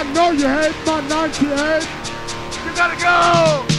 I know you hate my 98. You gotta go!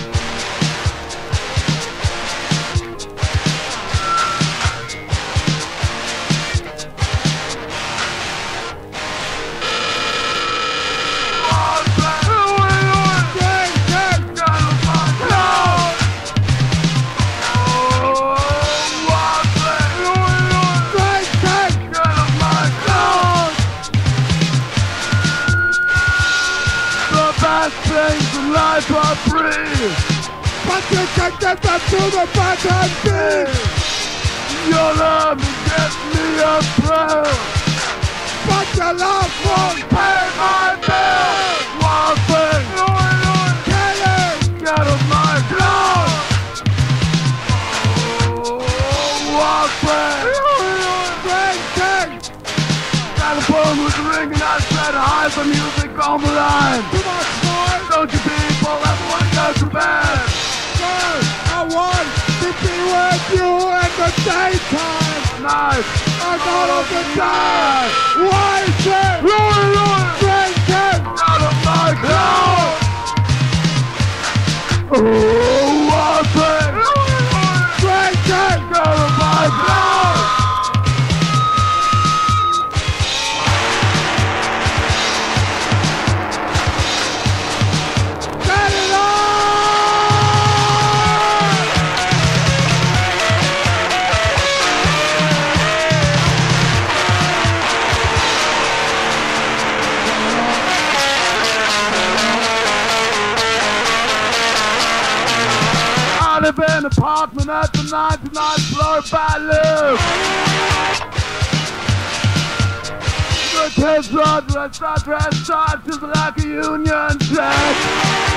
Life are free, but you can get them to the bottom beat. Your love get me a prayer, but your love won't pay my bill. One thing, killing, get of my blood. Oh, one thing, Got a phone with the ring and I said hide the music on the line. Too much noise. Don't you people ever want to go to bed? Girl, I want to be with you in the daytime. Night, And all of the time. Wasted. Lord, Lord, Drinking. out of my cloud. Oh, live in an apartment at the 99th floor by Luke. The kids run, restaurant, restaurant, just like a union check.